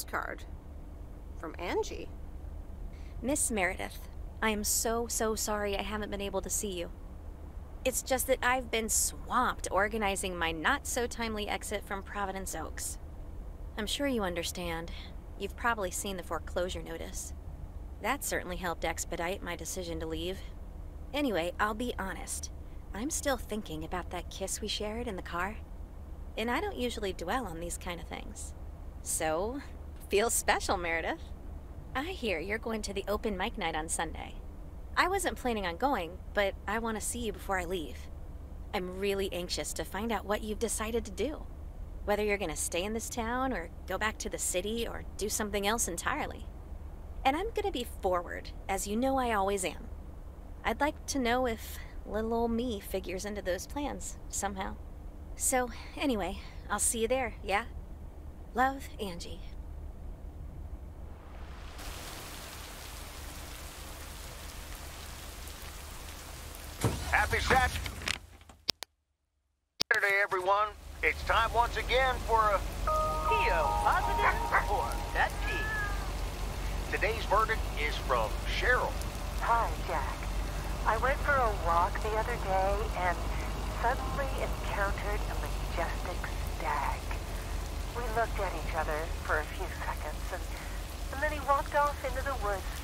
Postcard? From Angie? Miss Meredith, I am so, so sorry I haven't been able to see you. It's just that I've been swamped organizing my not so timely exit from Providence Oaks. I'm sure you understand. You've probably seen the foreclosure notice. That certainly helped expedite my decision to leave. Anyway, I'll be honest. I'm still thinking about that kiss we shared in the car. And I don't usually dwell on these kind of things. So, feels special, Meredith. I hear you're going to the open mic night on Sunday. I wasn't planning on going, but I want to see you before I leave. I'm really anxious to find out what you've decided to do. Whether you're going to stay in this town, or go back to the city, or do something else entirely. And I'm going to be forward, as you know I always am. I'd like to know if little old me figures into those plans, somehow. So, anyway, I'll see you there, yeah? Love, Angie. Happy Saturday, everyone. It's time once again for a Theo, positive or that P. Today's verdict is from Cheryl. Hi, Jack. I went for a walk the other day and suddenly encountered a majestic stag. We looked at each other for a few seconds and, and then he walked off into the woods.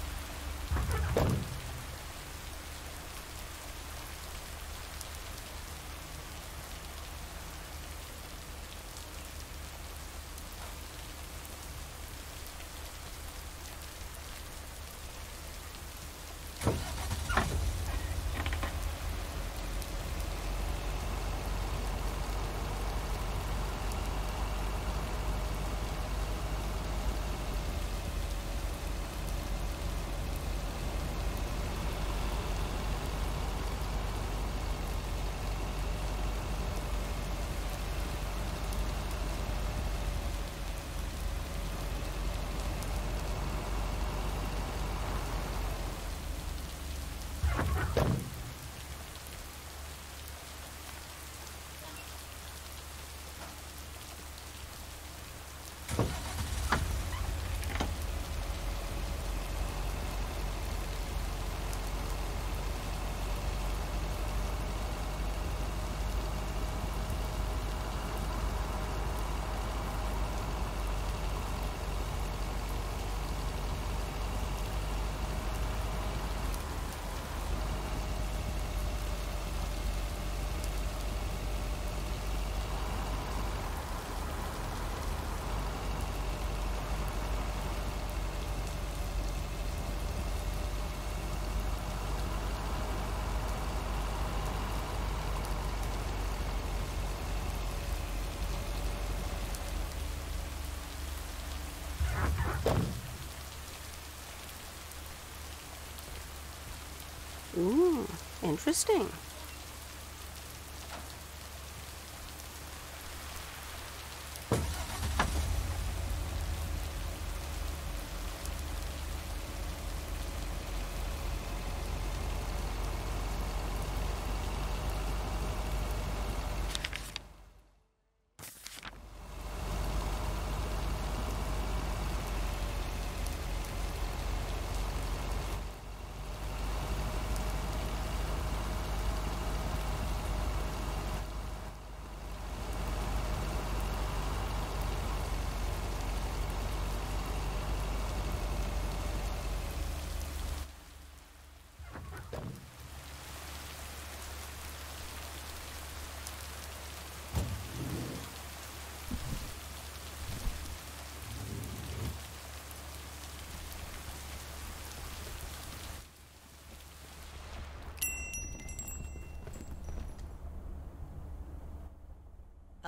Interesting.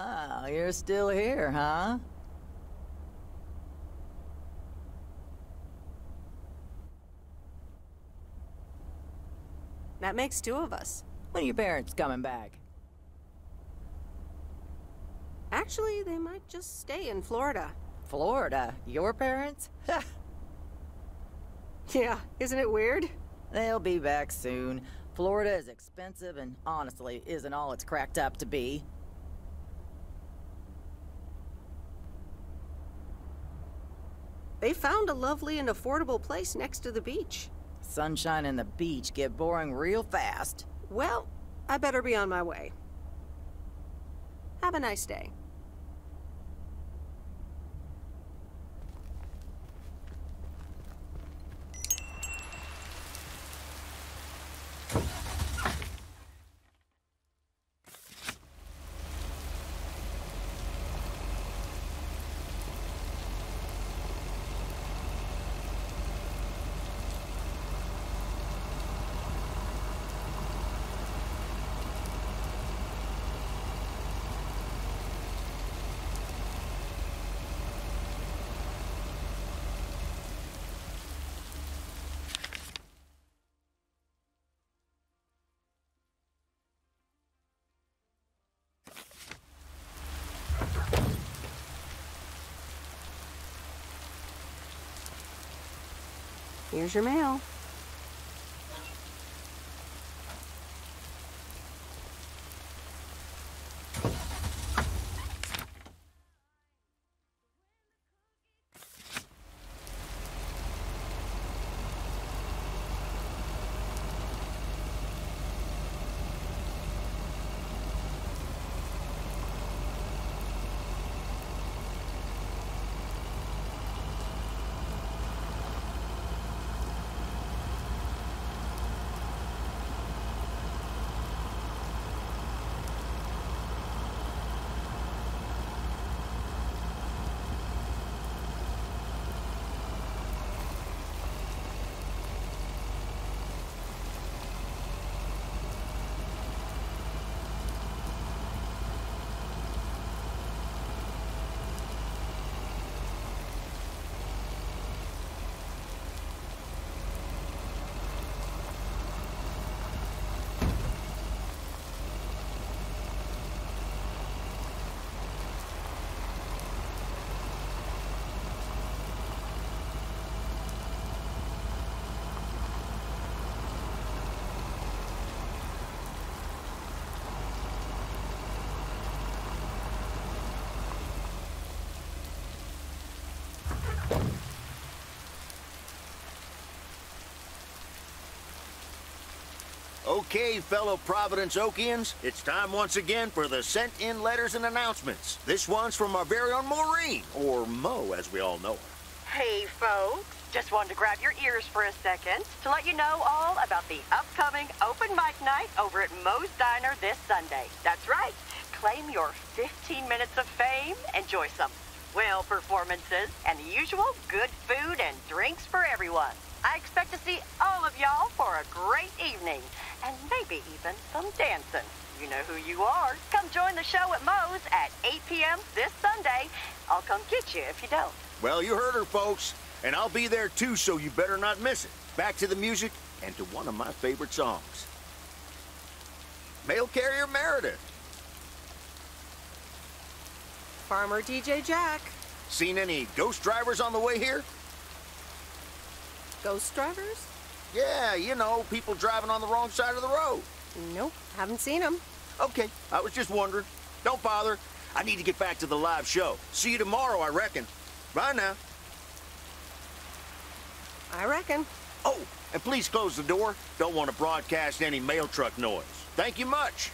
Oh, you're still here, huh? That makes two of us. When are your parents coming back? Actually, they might just stay in Florida. Florida? Your parents? Yeah, isn't it weird? They'll be back soon. Florida is expensive and honestly isn't all it's cracked up to be. They found a lovely and affordable place next to the beach. Sunshine and the beach get boring real fast. Well, I better be on my way. Have a nice day. Here's your mail. Okay, fellow Providence Okians, it's time once again for the sent-in letters and announcements. This one's from our very own Maureen, or Mo as we all know her. Hey, folks. Just wanted to grab your ears for a second to let you know all about the upcoming open mic night over at Moe's Diner this Sunday. That's right. Claim your 15 minutes of fame, enjoy some swell performances, and the usual good food and drinks for everyone. I expect to see all of y'all for a great evening, and maybe even some dancing. You know who you are. Come join the show at Moe's at 8 p.m. this Sunday. I'll come get you if you don't. Well, you heard her, folks. And I'll be there too, so you better not miss it. Back to the music and to one of my favorite songs. Mail Carrier Meredith. Farmer DJ Jack. Seen any ghost drivers on the way here? Ghost drivers? Yeah, you know, people driving on the wrong side of the road. Nope, haven't seen them. Okay, I was just wondering. Don't bother. I need to get back to the live show. See you tomorrow, I reckon. Bye now. I reckon. Oh, and please close the door. Don't want to broadcast any mail truck noise. Thank you much.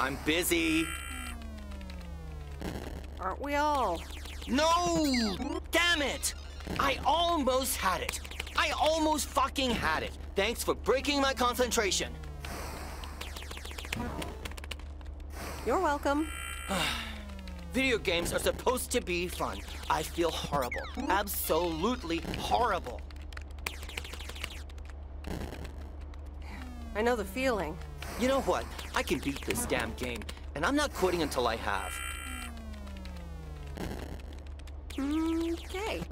I'm busy. Aren't we all? No! Damn it! I almost had it. I almost fucking had it. Thanks for breaking my concentration. You're welcome. Video games are supposed to be fun. I feel horrible. Absolutely horrible. I know the feeling. You know what? I can beat this damn game, and I'm not quitting until I have. Okay.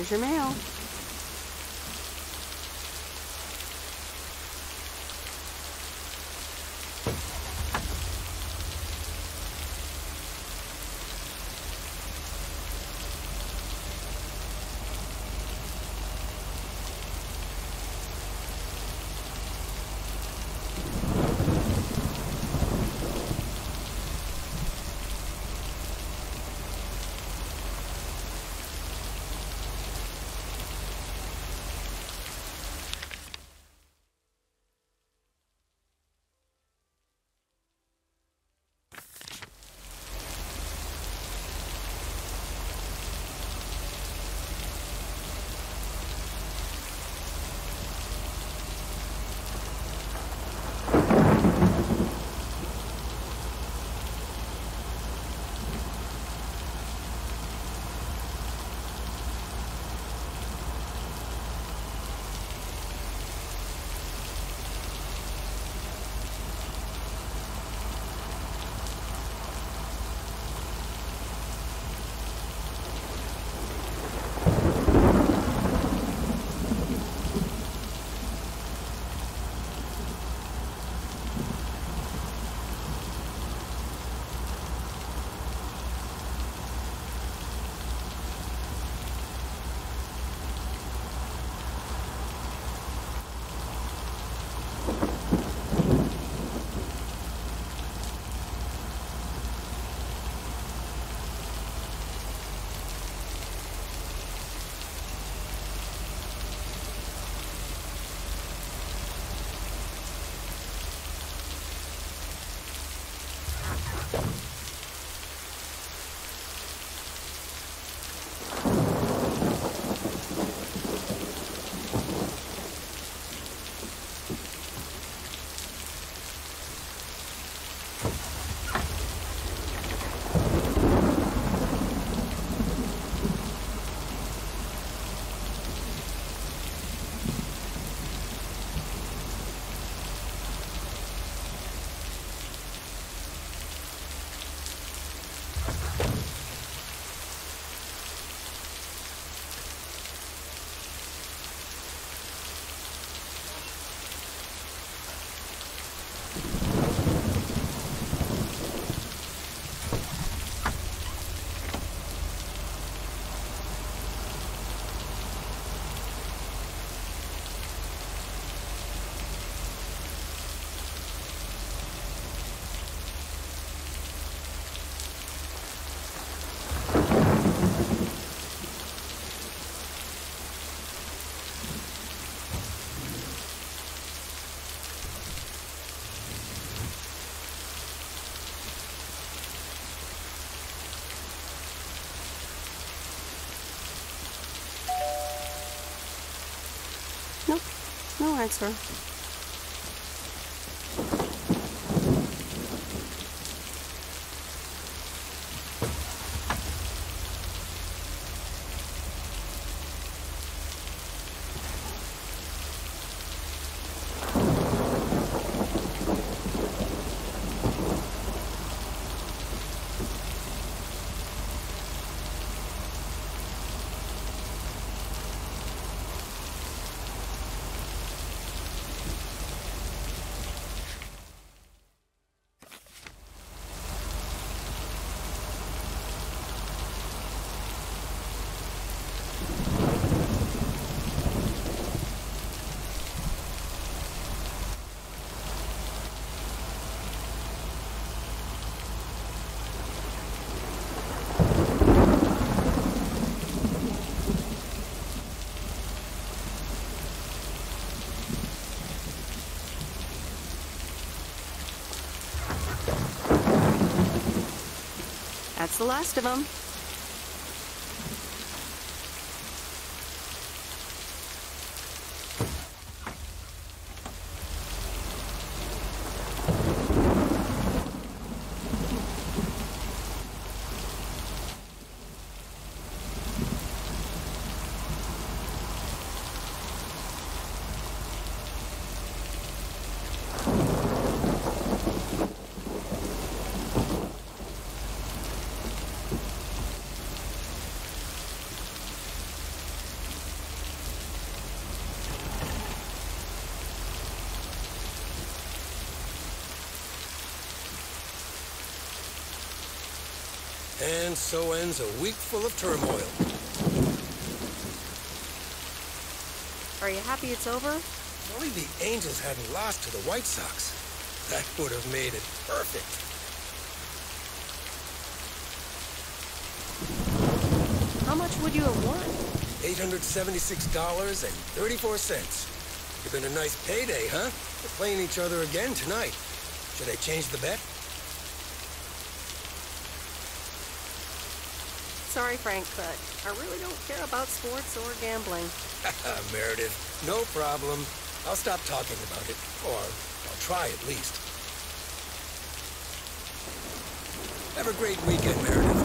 Here's your mail. No answer. The last of them. And so ends a week full of turmoil. Are you happy it's over? If only the Angels hadn't lost to the White Sox. That would have made it perfect. How much would you have won? $876.34. Would have been a nice payday, huh? We're playing each other again tonight. Should I change the bet? Sorry, Frank, but I really don't care about sports or gambling. Meredith, no problem. I'll stop talking about it. Or I'll try at least. Have a great weekend, Meredith.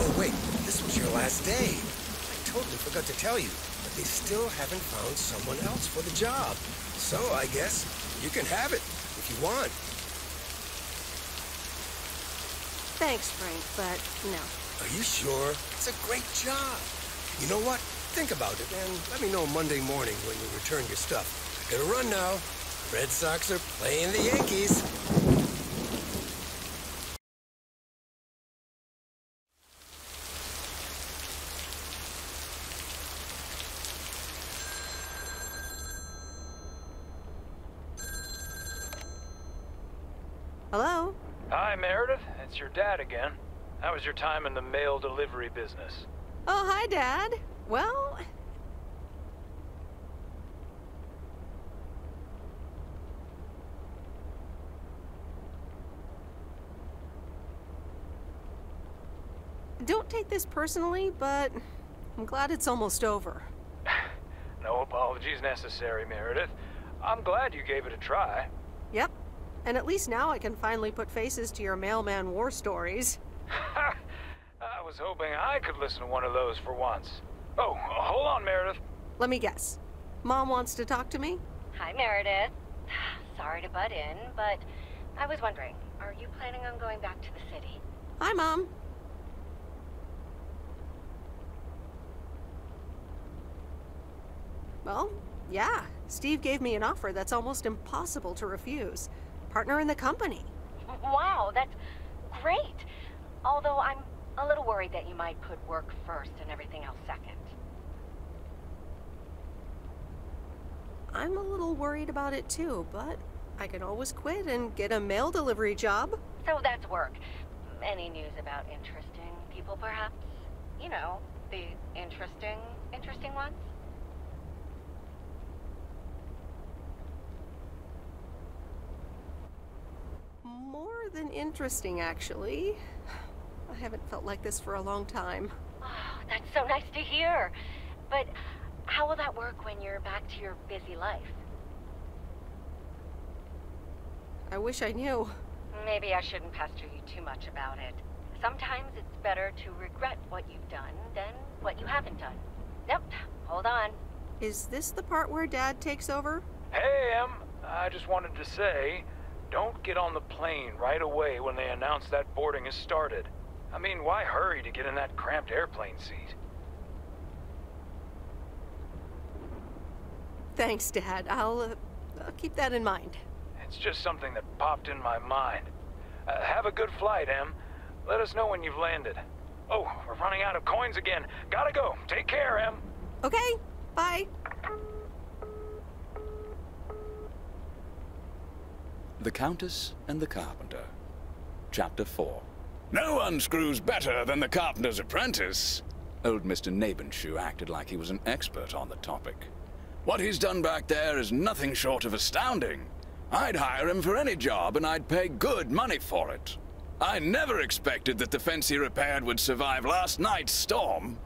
Oh, wait, this was your last day. I totally forgot to tell you, but they still haven't found someone else for the job. So I guess you can have it if you want. Thanks, Frank, but no. Are you sure? It's a great job. You know what? Think about it and let me know Monday morning when you return your stuff. I gotta run now. Red Sox are playing the Yankees. Hello? Hi, Meredith. It's your dad again. How was your time in the mail delivery business? Oh, hi, Dad. Well, don't take this personally, but I'm glad it's almost over. No apologies necessary, Meredith. I'm glad you gave it a try. Yep. And at least now I can finally put faces to your mailman war stories. I was hoping I could listen to one of those for once. Oh, hold on, Meredith. Let me guess. Mom wants to talk to me? Hi, Meredith. Sorry to butt in, but I was wondering, are you planning on going back to the city? Hi, Mom. Well, yeah. Steve gave me an offer that's almost impossible to refuse. Partner in the company. Wow, that's great. Although I'm a little worried that you might put work first and everything else second. I'm a little worried about it too, but I can always quit and get a mail delivery job. So that's work. Any news about interesting people, perhaps? You know, the interesting, interesting ones? More than interesting, actually. I haven't felt like this for a long time. Oh, that's so nice to hear. But how will that work when you're back to your busy life? I wish I knew. Maybe I shouldn't pester you too much about it. Sometimes it's better to regret what you've done than what you haven't done. Nope, hold on. Is this the part where Dad takes over? Hey, Em. I just wanted to say, don't get on the plane right away when they announce that boarding has started. I mean, why hurry to get in that cramped airplane seat? Thanks, Dad. I'll, uh, I'll keep that in mind. It's just something that popped in my mind. Uh, have a good flight, Em. Let us know when you've landed. Oh, we're running out of coins again. Gotta go. Take care, Em. Okay, bye. The Countess and the Carpenter. Chapter 4. No one screws better than the carpenter's apprentice. Old Mr. Nabenshoe acted like he was an expert on the topic. What he's done back there is nothing short of astounding. I'd hire him for any job and I'd pay good money for it. I never expected that the fence he repaired would survive last night's storm.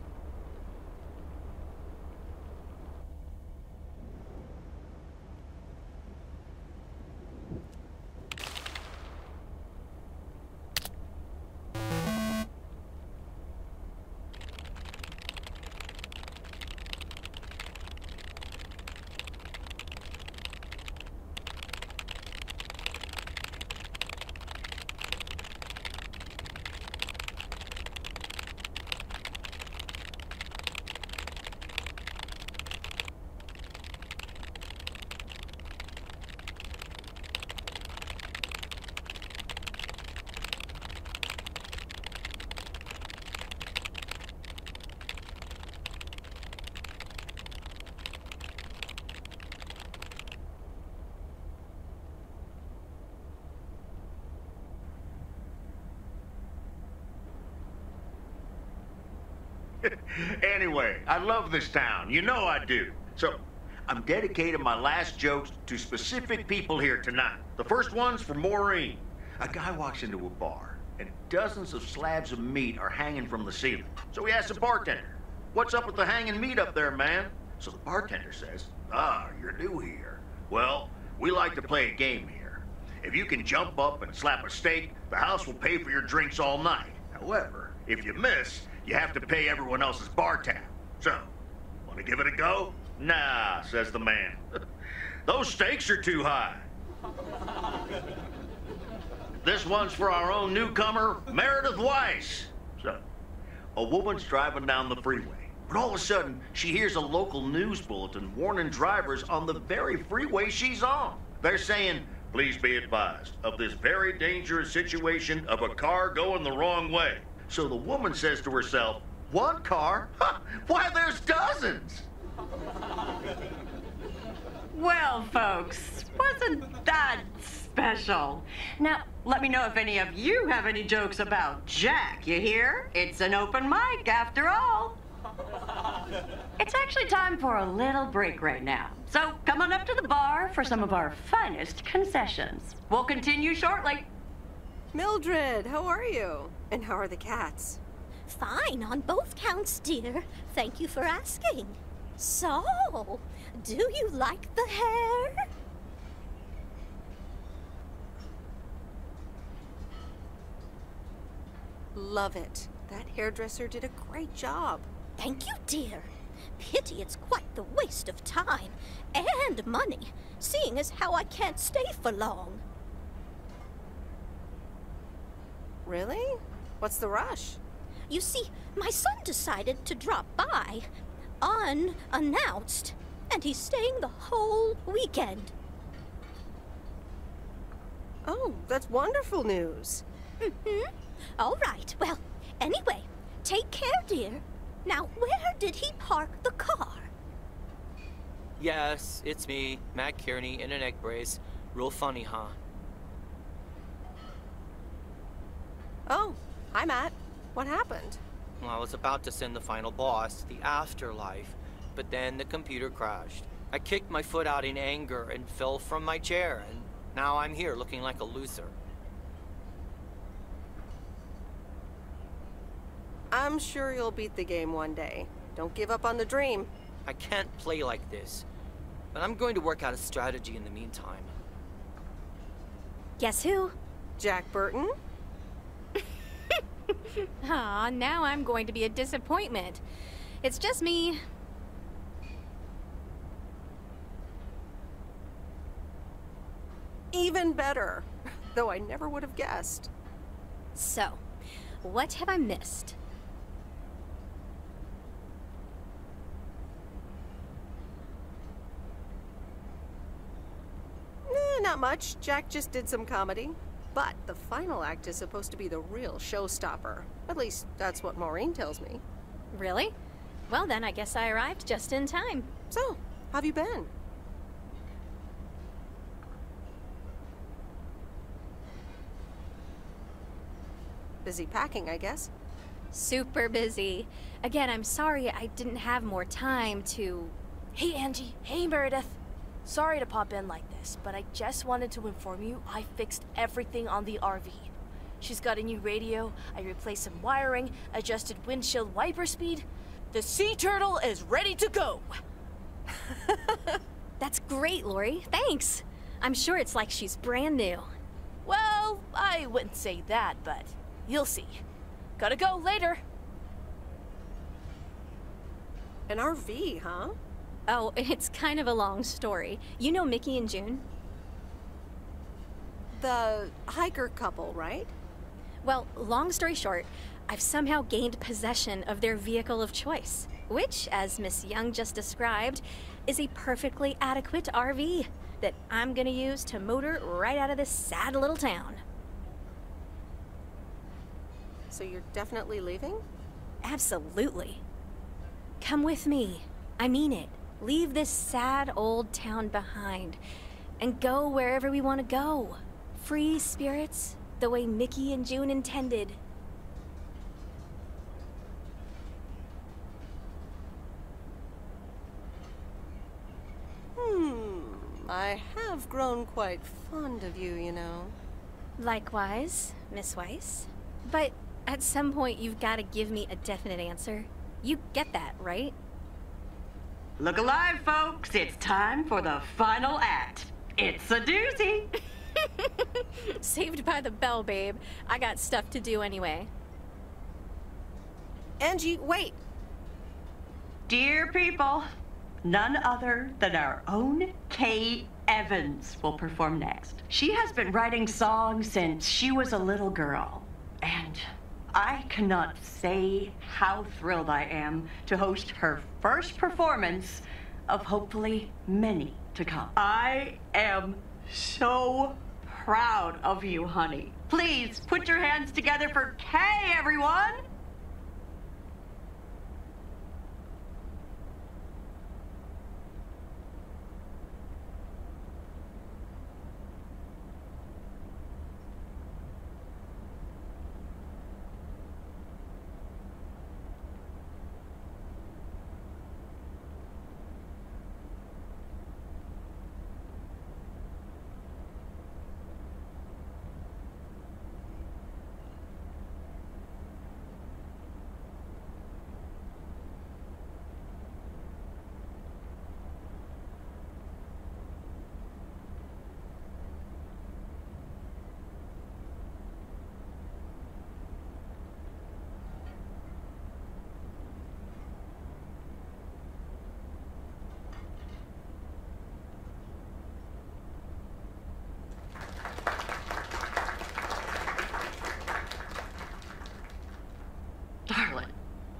anyway, I love this town. You know I do. So, I'm dedicating my last jokes to specific people here tonight. The first one's for Maureen. A guy walks into a bar, and dozens of slabs of meat are hanging from the ceiling. So he asks the bartender, What's up with the hanging meat up there, man? So the bartender says, Ah, you're new here. Well, we like to play a game here. If you can jump up and slap a steak, the house will pay for your drinks all night. However, if you miss, you have to pay everyone else's bar tab. So, want to give it a go? Nah, says the man. Those stakes are too high. this one's for our own newcomer, Meredith Weiss. So, a woman's driving down the freeway, but all of a sudden, she hears a local news bulletin warning drivers on the very freeway she's on. They're saying, please be advised of this very dangerous situation of a car going the wrong way. So the woman says to herself, One car? Huh, why, there's dozens! Well, folks, wasn't that special? Now, let me know if any of you have any jokes about Jack, you hear? It's an open mic after all. It's actually time for a little break right now. So come on up to the bar for some of our finest concessions. We'll continue shortly. Mildred, how are you? And how are the cats? Fine on both counts, dear. Thank you for asking. So, do you like the hair? Love it. That hairdresser did a great job. Thank you, dear. Pity it's quite the waste of time and money, seeing as how I can't stay for long. Really? What's the rush? You see, my son decided to drop by, unannounced, and he's staying the whole weekend. Oh, that's wonderful news. Mm-hmm. All right, well, anyway, take care, dear. Now, where did he park the car? Yes, it's me, Matt Kearney, in an egg brace. Real funny, huh? Oh, hi, Matt. What happened? Well, I was about to send the final boss to the afterlife, but then the computer crashed. I kicked my foot out in anger and fell from my chair, and now I'm here looking like a loser. I'm sure you'll beat the game one day. Don't give up on the dream. I can't play like this, but I'm going to work out a strategy in the meantime. Guess who? Jack Burton? Aw, now I'm going to be a disappointment. It's just me. Even better. Though I never would have guessed. So, what have I missed? Eh, not much. Jack just did some comedy. But the final act is supposed to be the real showstopper. At least, that's what Maureen tells me. Really? Well, then I guess I arrived just in time. So, how have you been? Busy packing, I guess. Super busy. Again, I'm sorry I didn't have more time to. Hey, Angie. Hey, Meredith. Sorry to pop in like this, but I just wanted to inform you I fixed everything on the RV. She's got a new radio, I replaced some wiring, adjusted windshield wiper speed. The sea turtle is ready to go! That's great, Lori. Thanks. I'm sure it's like she's brand new. Well, I wouldn't say that, but you'll see. Gotta go later. An RV, huh? Oh, it's kind of a long story. You know Mickey and June? The hiker couple, right? Well, long story short, I've somehow gained possession of their vehicle of choice, which, as Miss Young just described, is a perfectly adequate RV that I'm gonna use to motor right out of this sad little town. So you're definitely leaving? Absolutely. Come with me. I mean it. Leave this sad old town behind and go wherever we want to go. Free spirits, the way Mickey and June intended. Hmm. I have grown quite fond of you, you know. Likewise, Miss Weiss. But at some point, you've got to give me a definite answer. You get that, right? Look alive, folks. It's time for the final act. It's a doozy. Saved by the bell, babe. I got stuff to do anyway. Angie, wait! Dear people, none other than our own Kay Evans will perform next. She has been writing songs since she was a little girl. And I cannot say how thrilled I am to host her first performance of hopefully many to come. I am so proud of you, honey. Please put your hands together for Kay, everyone!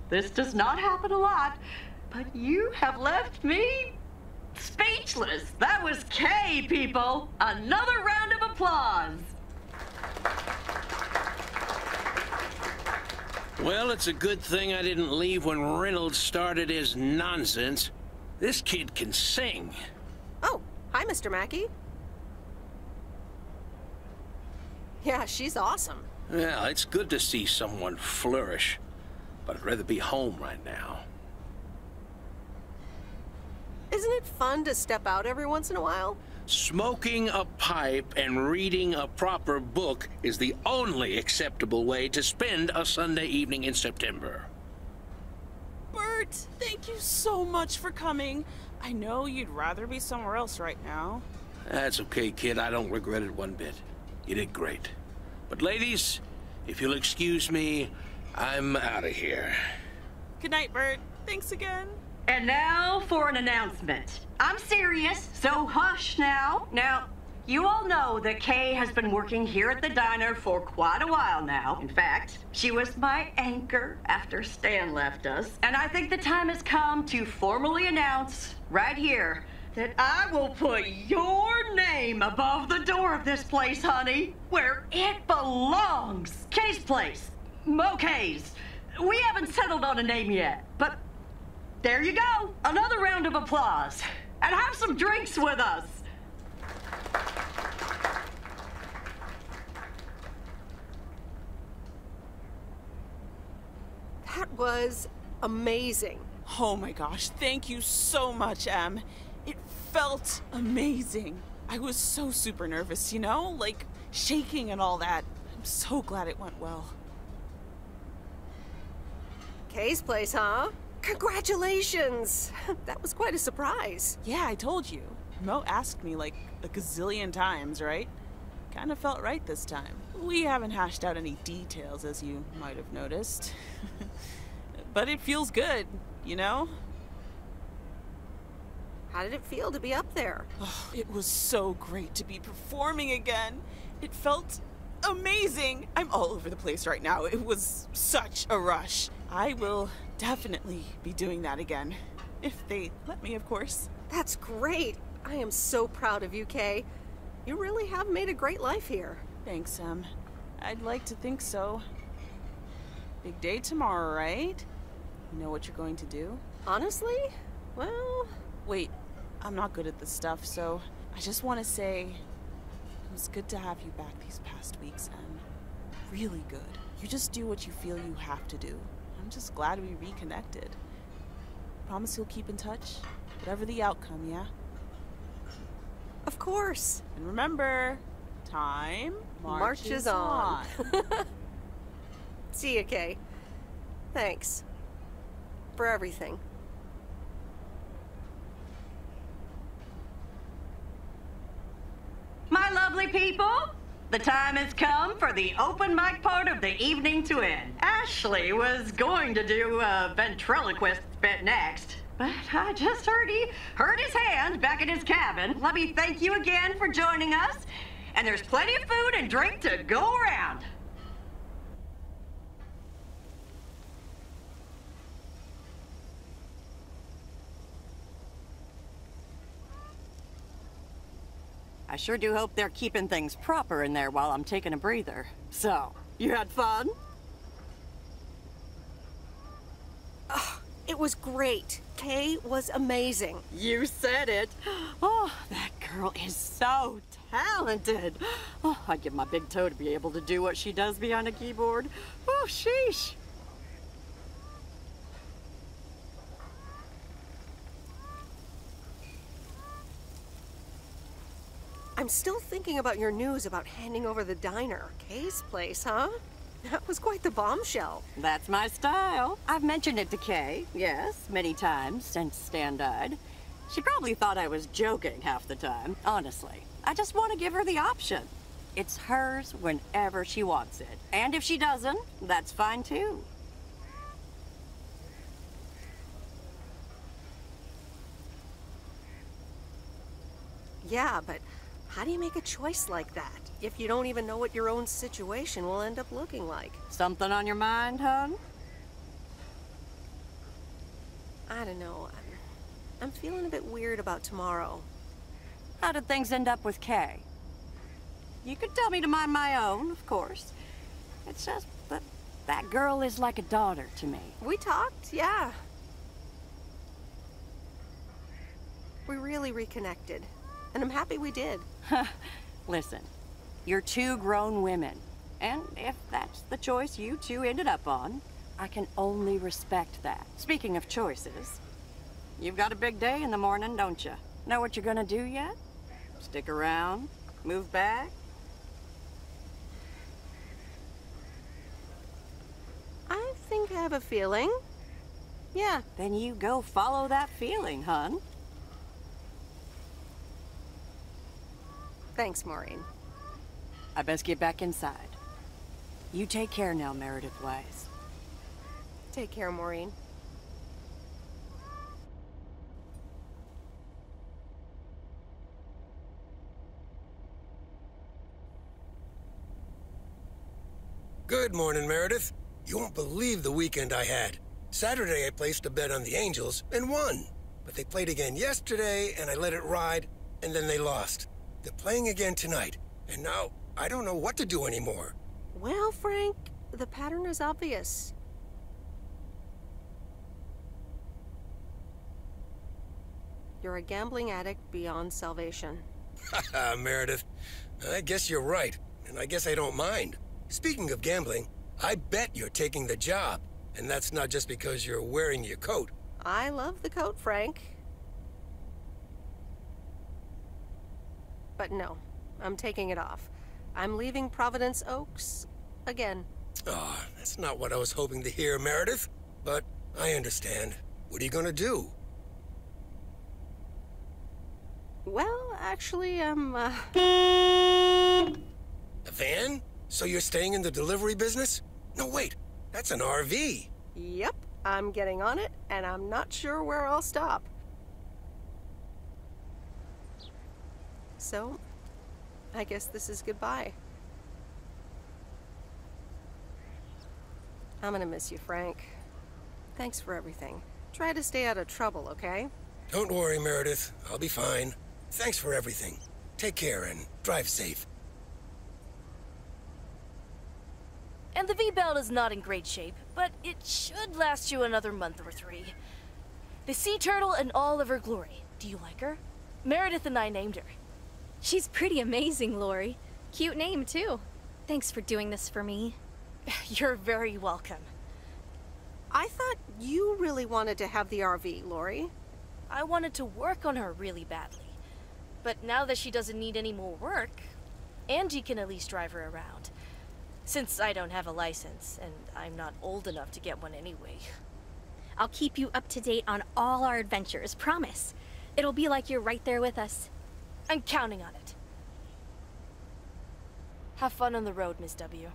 This does not happen a lot, but you have left me speechless. That was Kay, people. Another round of applause. Well, it's a good thing I didn't leave when Reynolds started his nonsense. This kid can sing. Oh, hi, Mr. Mackey. Yeah, she's awesome. Yeah, it's good to see someone flourish, but I'd rather be home right now. Isn't it fun to step out every once in a while? Smoking a pipe and reading a proper book is the only acceptable way to spend a Sunday evening in September. Bert, thank you so much for coming. I know you'd rather be somewhere else right now. That's okay, kid. I don't regret it one bit. You did great. But ladies, if you'll excuse me, I'm out of here. Good night, Bert. Thanks again. And now for an announcement. I'm serious, so hush now. Now, you all know that Kay has been working here at the diner for quite a while now. In fact, she was my anchor after Stan left us. And I think the time has come to formally announce right here that I will put your name above the door of this place, honey, where it belongs. Kay's place. Mo Kay's. We haven't settled on a name yet, but there you go. Another round of applause. And have some drinks with us. That was amazing. Oh my gosh, thank you so much, Em. It felt amazing. I was so super nervous, you know? Like shaking and all that. I'm so glad it went well. Kay's place, huh? Congratulations! That was quite a surprise. Yeah, I told you. Mo asked me like a gazillion times, right? Kinda felt right this time. We haven't hashed out any details, as you might have noticed. but it feels good, you know? How did it feel to be up there? Oh, it was so great to be performing again. It felt amazing. I'm all over the place right now. It was such a rush. I will definitely be doing that again. If they let me, of course. That's great. I am so proud of you, Kay. You really have made a great life here. Thanks, Em. I'd like to think so. Big day tomorrow, right? You know what you're going to do? Honestly? Well... Wait, I'm not good at this stuff, so I just want to say it was good to have you back these past weeks, Em. Really good. You just do what you feel you have to do. I'm just glad we reconnected. Promise you'll keep in touch, whatever the outcome, yeah? Of course. And remember, time marches, Marches on. See you, Kay. Thanks. For everything. My lovely people, the time has come for the open mic part of the evening to end. Ashley was going to do a ventriloquist bit next, but I just heard he hurt his hand back in his cabin. Let me thank you again for joining us, and there's plenty of food and drink to go around. Sure do hope they're keeping things proper in there while I'm taking a breather. So, you had fun? It was great. Kay was amazing. You said it. Oh, that girl is so talented. Oh, I'd give my big toe to be able to do what she does behind a keyboard. Oh, sheesh. I'm still thinking about your news about handing over the diner. Kay's place, huh? That was quite the bombshell. That's my style. I've mentioned it to Kay, yes, many times since Stan died. She probably thought I was joking half the time, honestly. I just want to give her the option. It's hers whenever she wants it. And if she doesn't, that's fine too. Yeah, but how do you make a choice like that if you don't even know what your own situation will end up looking like? Something on your mind, hon? I don't know. I'm, I'm feeling a bit weird about tomorrow. How did things end up with Kay? You could tell me to mind my own, of course. It's just that that girl is like a daughter to me. We talked, yeah. We really reconnected. And I'm happy we did. Listen, you're two grown women. And if that's the choice you two ended up on, I can only respect that. Speaking of choices, you've got a big day in the morning, don't you? Know what you're gonna do yet? Stick around? Move back? I think I have a feeling. Yeah. Then you go follow that feeling, hun. Thanks, Maureen. I best get back inside. You take care now, Meredith Weiss. Take care, Maureen. Good morning, Meredith. You won't believe the weekend I had. Saturday, I placed a bet on the Angels and won. But they played again yesterday, and I let it ride, and then they lost. They're playing again tonight, and now I don't know what to do anymore. Well, Frank, the pattern is obvious. You're a gambling addict beyond salvation. Haha, Meredith. I guess you're right, and I guess I don't mind. Speaking of gambling, I bet you're taking the job, and that's not just because you're wearing your coat. I love the coat, Frank. But no, I'm taking it off. I'm leaving Providence Oaks again. Oh, that's not what I was hoping to hear, Meredith. But I understand. What are you gonna do? Well, actually, I'm, uh... A van? So you're staying in the delivery business? No, wait. That's an RV. Yep, I'm getting on it, and I'm not sure where I'll stop. So, I guess this is goodbye. I'm gonna miss you, Frank. Thanks for everything. Try to stay out of trouble, okay? Don't worry, Meredith. I'll be fine. Thanks for everything. Take care and drive safe. And the V-Belt is not in great shape, but it should last you another month or three. The Sea Turtle in all of her glory. Do you like her? Meredith and I named her. She's pretty amazing, Lori. Cute name, too. Thanks for doing this for me. You're very welcome. I thought you really wanted to have the RV, Lori. I wanted to work on her really badly. But now that she doesn't need any more work, Angie can at least drive her around. Since I don't have a license, and I'm not old enough to get one anyway. I'll keep you up to date on all our adventures, promise. It'll be like you're right there with us. I'm counting on it. Have fun on the road, Miss W.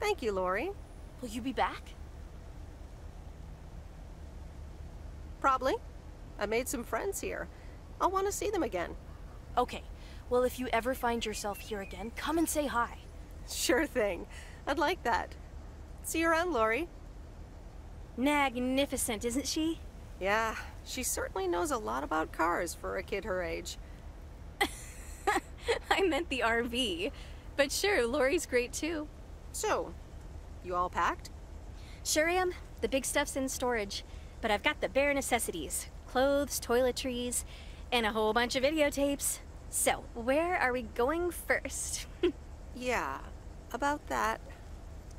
Thank you, Lori. Will you be back? Probably. I made some friends here. I'll want to see them again. Okay. Well, if you ever find yourself here again, come and say hi. Sure thing. I'd like that. See you around, Lori. Magnificent, isn't she? Yeah, she certainly knows a lot about cars for a kid her age. I meant the RV. But sure, Lori's great too. So, you all packed? Sure am. The big stuff's in storage. But I've got the bare necessities clothes, toiletries, and a whole bunch of videotapes. So, where are we going first? yeah, about that.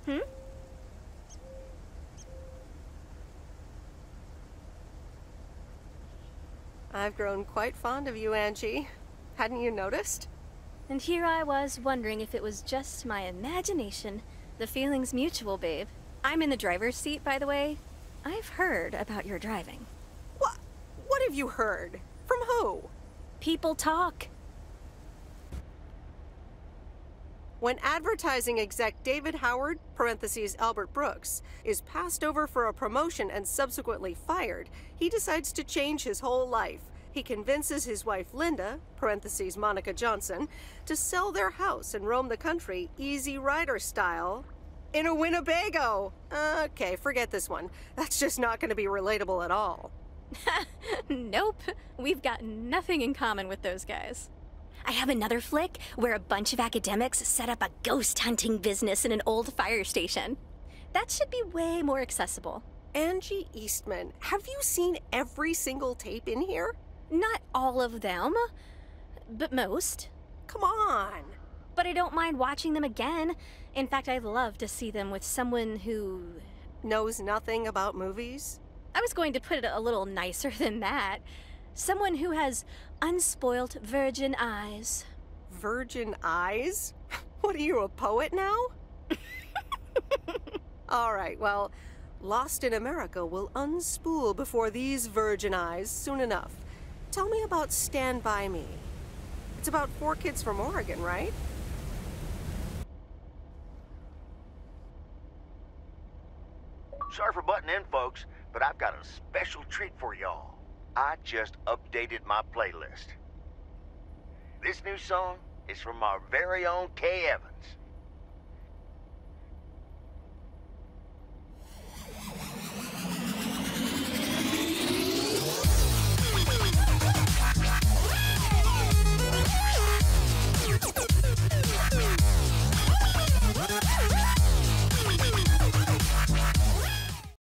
Hmm? I've grown quite fond of you, Angie. Hadn't you noticed? And here I was wondering if it was just my imagination. The feeling's mutual, babe. I'm in the driver's seat, by the way. I've heard about your driving. What? What have you heard? From who? People talk. When advertising exec David Howard, parentheses Albert Brooks, is passed over for a promotion and subsequently fired, he decides to change his whole life. He convinces his wife Linda, parentheses Monica Johnson, to sell their house and roam the country easy rider style in a Winnebago. Okay, forget this one. That's just not going to be relatable at all. nope. We've got nothing in common with those guys. I have another flick where a bunch of academics set up a ghost hunting business in an old fire station. That should be way more accessible. Angie Eastman, have you seen every single tape in here? Not all of them, but most. Come on. But I don't mind watching them again. In fact, I'd love to see them with someone who. knows nothing about movies? I was going to put it a little nicer than that. Someone who has unspoilt virgin eyes. Virgin eyes? What are you, a poet now? All right, well, Lost in America will unspool before these virgin eyes soon enough. Tell me about Stand By Me. It's about four kids from Oregon, right? Sorry for butting in, folks, but I've got a special treat for y'all. I just updated my playlist. This new song is from our very own Kay Evans.